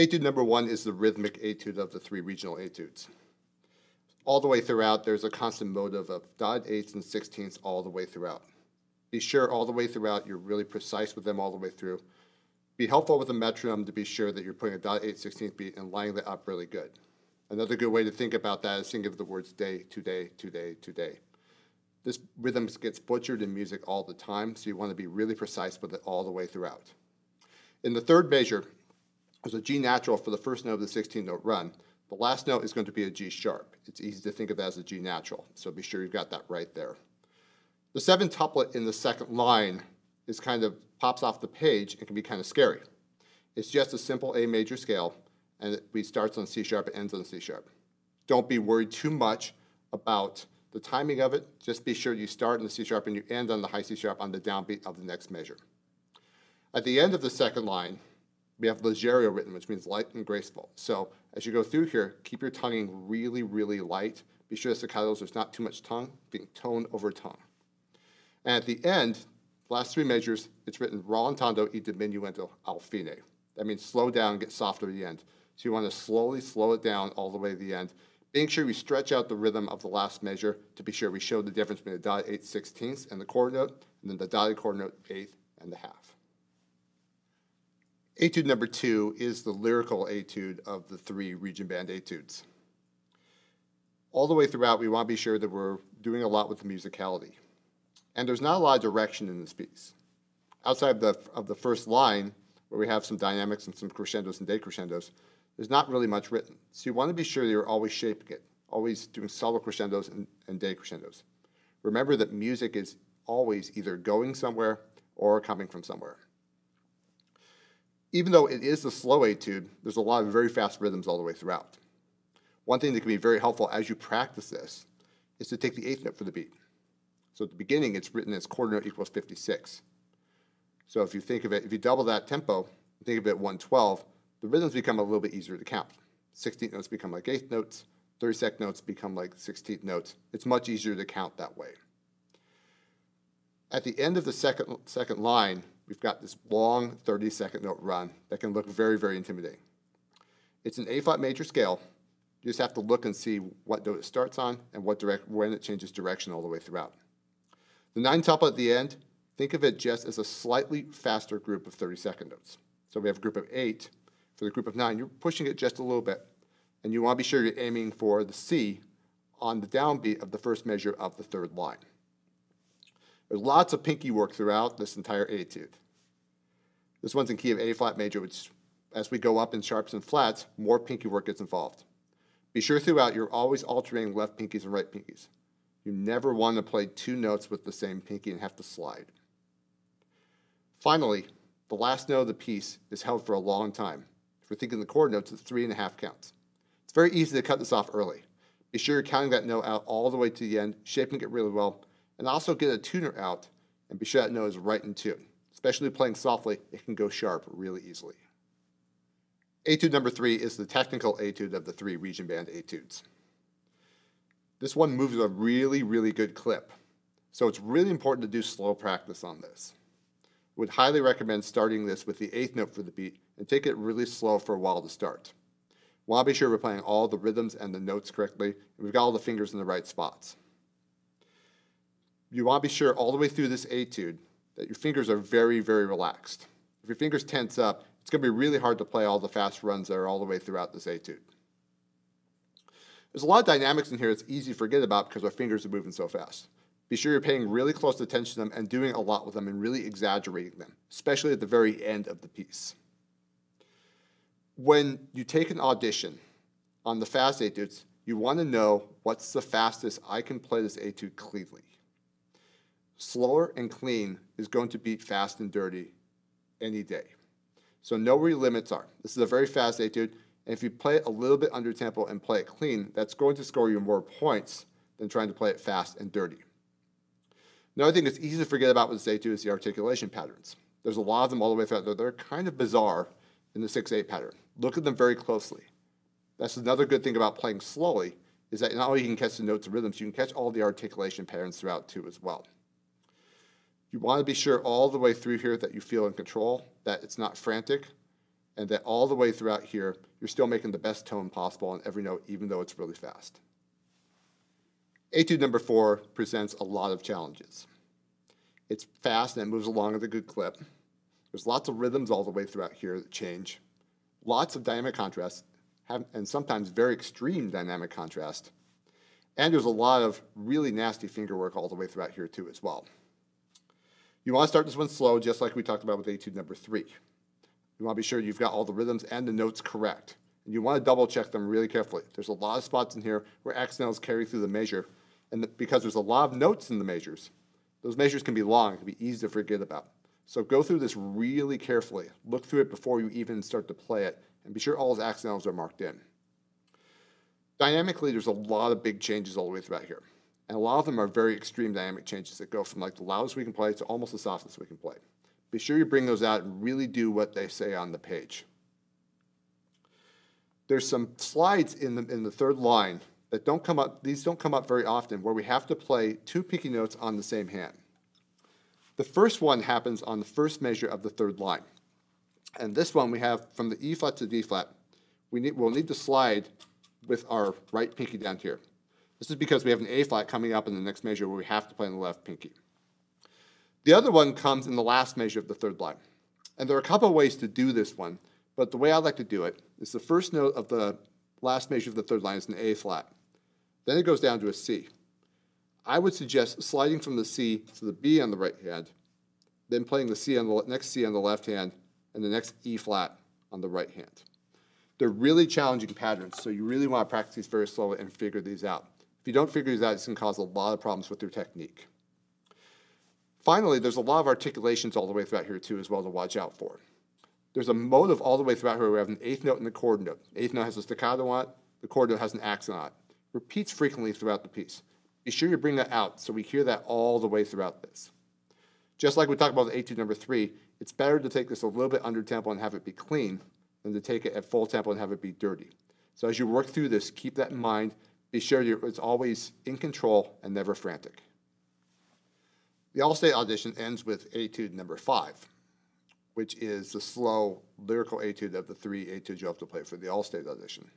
Etude number one is the rhythmic etude of the three regional etudes. All the way throughout, there's a constant motive of dotted eighths and sixteenths all the way throughout. Be sure all the way throughout you're really precise with them all the way through. Be helpful with the metronome to be sure that you're putting a dotted eighth sixteenth beat and lining that up really good. Another good way to think about that is think of the words day, today, today, today. This rhythm gets butchered in music all the time, so you want to be really precise with it all the way throughout. In the third measure, there's a G natural for the first note of the 16 note run. The last note is going to be a G sharp. It's easy to think of that as a G natural, so be sure you've got that right there. The seven tuplet in the second line is kind of pops off the page and can be kind of scary. It's just a simple A major scale, and it starts on C sharp and ends on C sharp. Don't be worried too much about the timing of it. Just be sure you start in the C sharp and you end on the high C sharp on the downbeat of the next measure. At the end of the second line, we have leggero written, which means light and graceful. So as you go through here, keep your tonguing really, really light. Be sure the staccatos there's not too much tongue, being tone over tongue. And at the end, last three measures, it's written rallentando e diminuendo al fine. That means slow down, get softer at the end. So you want to slowly slow it down all the way to the end. Being sure we stretch out the rhythm of the last measure to be sure we show the difference between the dotted eighth sixteenths and the quarter note, and then the dotted quarter note eighth and the half. Etude number two is the lyrical etude of the three region band etudes. All the way throughout, we want to be sure that we're doing a lot with the musicality. And there's not a lot of direction in this piece. Outside of the, of the first line, where we have some dynamics and some crescendos and decrescendos, there's not really much written. So you want to be sure that you're always shaping it, always doing solo crescendos and, and decrescendos. Remember that music is always either going somewhere or coming from somewhere even though it is a slow etude, there's a lot of very fast rhythms all the way throughout. One thing that can be very helpful as you practice this is to take the eighth note for the beat. So at the beginning, it's written as quarter note equals 56. So if you think of it, if you double that tempo, think of it 112, the rhythms become a little bit easier to count. 16th notes become like eighth notes, 32nd notes become like 16th notes. It's much easier to count that way. At the end of the second, second line, we've got this long 30 second note run that can look very, very intimidating. It's an A flat major scale. You just have to look and see what note it starts on and what direct, when it changes direction all the way throughout. The nine tuple at the end, think of it just as a slightly faster group of 30 second notes. So we have a group of eight. For the group of nine, you're pushing it just a little bit. And you want to be sure you're aiming for the C on the downbeat of the first measure of the third line. There's lots of pinky work throughout this entire etude. This one's in key of A flat major, which as we go up in sharps and flats, more pinky work gets involved. Be sure throughout you're always alternating left pinkies and right pinkies. You never want to play two notes with the same pinky and have to slide. Finally, the last note of the piece is held for a long time. If we're thinking the quarter notes, it's three and a half counts. It's very easy to cut this off early. Be sure you're counting that note out all the way to the end, shaping it really well, and also get a tuner out and be sure that note is right in tune. Especially playing softly, it can go sharp really easily. Etude number three is the technical etude of the three region band etudes. This one moves a really, really good clip. So it's really important to do slow practice on this. I Would highly recommend starting this with the eighth note for the beat and take it really slow for a while to start. Want to be sure we're playing all the rhythms and the notes correctly, and we've got all the fingers in the right spots you want to be sure all the way through this etude that your fingers are very, very relaxed. If your fingers tense up, it's going to be really hard to play all the fast runs that are all the way throughout this etude. There's a lot of dynamics in here that's easy to forget about because our fingers are moving so fast. Be sure you're paying really close attention to them and doing a lot with them and really exaggerating them, especially at the very end of the piece. When you take an audition on the fast etudes, you want to know what's the fastest I can play this etude cleanly. Slower and clean is going to beat fast and dirty any day. So know where your limits are. This is a very fast etude, and if you play it a little bit under tempo and play it clean, that's going to score you more points than trying to play it fast and dirty. Another thing that's easy to forget about with this etude is the articulation patterns. There's a lot of them all the way through. They're kind of bizarre in the 6-8 pattern. Look at them very closely. That's another good thing about playing slowly, is that not only you can catch the notes and rhythms, you can catch all the articulation patterns throughout too as well. You want to be sure all the way through here that you feel in control, that it's not frantic. and that all the way throughout here, you're still making the best tone possible on every note, even though it's really fast. Etude number four presents a lot of challenges. It's fast and it moves along at a good clip. There's lots of rhythms all the way throughout here that change. Lots of dynamic contrast, and sometimes very extreme dynamic contrast. And there's a lot of really nasty finger work all the way throughout here too as well. You want to start this one slow, just like we talked about with etude number three. You want to be sure you've got all the rhythms and the notes correct. And you want to double check them really carefully. There's a lot of spots in here where accidentals carry through the measure, and the, because there's a lot of notes in the measures, those measures can be long, it can be easy to forget about. So go through this really carefully. Look through it before you even start to play it, and be sure all those accidentals are marked in. Dynamically, there's a lot of big changes all the way throughout here. And a lot of them are very extreme dynamic changes that go from like the loudest we can play to almost the softest we can play. Be sure you bring those out and really do what they say on the page. There's some slides in the, in the third line that don't come up, these don't come up very often, where we have to play two pinky notes on the same hand. The first one happens on the first measure of the third line. And this one we have from the E flat to D flat. We need, we'll need to slide with our right pinky down here. This is because we have an A flat coming up in the next measure where we have to play on the left pinky. The other one comes in the last measure of the third line. And there are a couple ways to do this one, but the way I like to do it is the first note of the last measure of the third line is an A flat. Then it goes down to a C. I would suggest sliding from the C to the B on the right hand, then playing the C on the next C on the left hand, and the next E flat on the right hand. They're really challenging patterns, so you really want to practice these very slowly and figure these out. If you don't figure these out, it's going to cause a lot of problems with your technique. Finally, there's a lot of articulations all the way throughout here too as well to watch out for. There's a motive all the way throughout here where we have an eighth note and a quarter note. Eighth note has a staccato on it, the quarter note has an accent on it. Repeats frequently throughout the piece. Be sure you bring that out so we hear that all the way throughout this. Just like we talked about the etude number three, it's better to take this a little bit under tempo and have it be clean than to take it at full tempo and have it be dirty. So as you work through this, keep that in mind. Be sure it's always in control and never frantic. The All-State audition ends with etude number five, which is the slow lyrical etude of the three etudes you have to play for the All-State audition.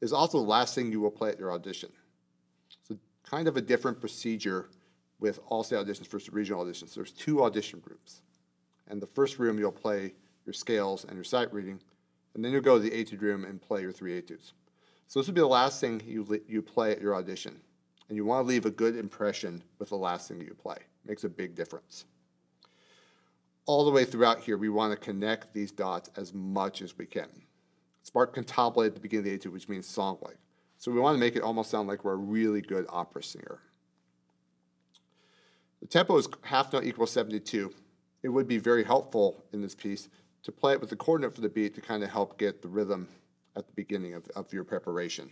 It's also the last thing you will play at your audition. So kind of a different procedure with All-State auditions versus regional auditions. There's two audition groups. And the first room you'll play your scales and your sight reading, and then you'll go to the etude room and play your three etudes. So this would be the last thing you, you play at your audition and you want to leave a good impression with the last thing you play. Makes a big difference. All the way throughout here, we want to connect these dots as much as we can. Spark cantabile at the beginning of the etude, which means song-like. So we want to make it almost sound like we're a really good opera singer. The tempo is half note equals 72. It would be very helpful in this piece to play it with the quarter note for the beat to kind of help get the rhythm at the beginning of, of your preparation.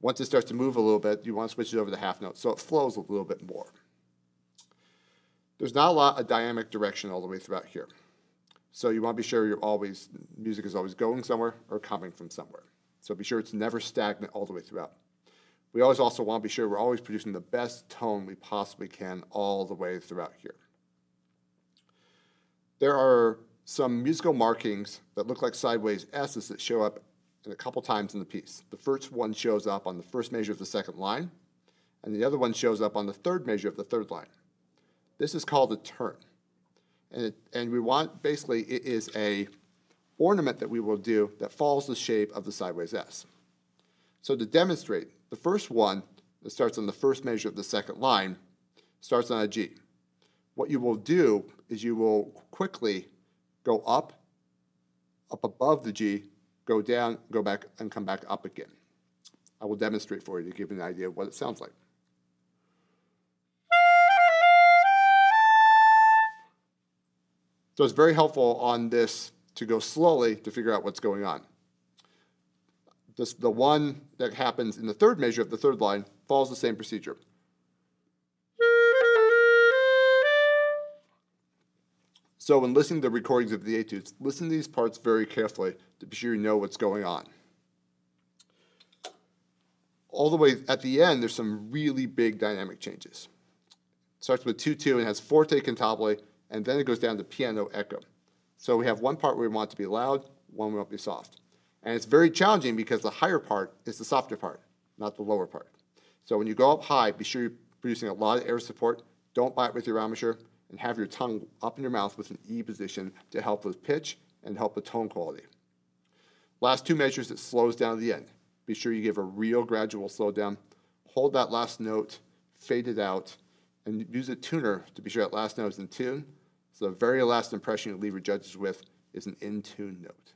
Once it starts to move a little bit, you want to switch it over to half note so it flows a little bit more. There's not a lot of dynamic direction all the way throughout here. So you want to be sure you're always, music is always going somewhere or coming from somewhere. So be sure it's never stagnant all the way throughout. We always also want to be sure we're always producing the best tone we possibly can all the way throughout here. There are some musical markings that look like sideways S's that show up a couple times in the piece. The first one shows up on the first measure of the second line, and the other one shows up on the third measure of the third line. This is called a turn. And, it, and we want, basically, it is a ornament that we will do that follows the shape of the sideways S. So to demonstrate, the first one that starts on the first measure of the second line starts on a G. What you will do is you will quickly go up, up above the G, go down, go back, and come back up again. I will demonstrate for you to give you an idea of what it sounds like. So it's very helpful on this to go slowly to figure out what's going on. This, the one that happens in the third measure of the third line follows the same procedure. So when listening to the recordings of the etudes, listen to these parts very carefully to be sure you know what's going on. All the way at the end, there's some really big dynamic changes. It starts with 2-2 and has forte cantabile, and then it goes down to piano echo. So we have one part where we want to be loud, one we want to be soft. And it's very challenging because the higher part is the softer part, not the lower part. So when you go up high, be sure you're producing a lot of air support. Don't bite with your embouchure and have your tongue up in your mouth with an E position to help with pitch and help with tone quality. Last two measures, it slows down at the end. Be sure you give a real gradual slowdown. Hold that last note, fade it out, and use a tuner to be sure that last note is in tune. So the very last impression you leave your judges with is an in tune note.